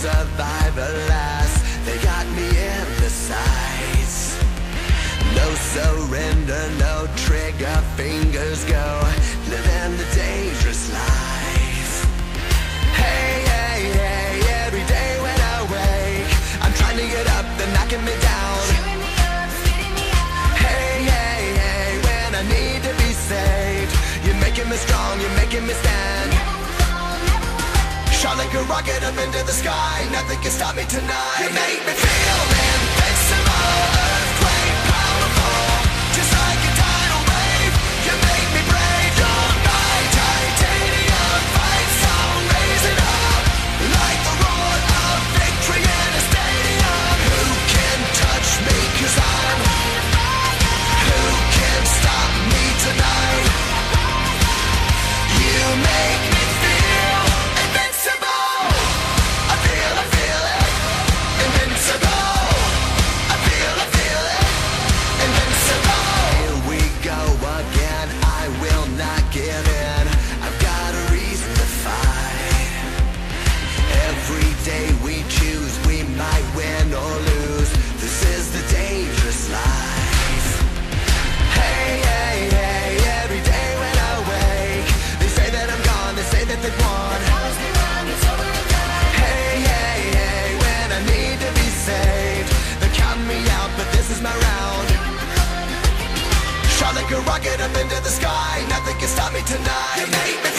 survive, alas. They got me in the sights. No surrender, no trigger, fingers go. Living the dangerous life. Hey, hey, hey, every day when I wake I'm trying to get up, they're knocking me down. Hey, hey, hey, when I need to be saved You're making me strong, you're making me stay like a rocket up into the sky, nothing can stop me tonight. You make me feel invincible, Rocket up into the sky, nothing can stop me tonight.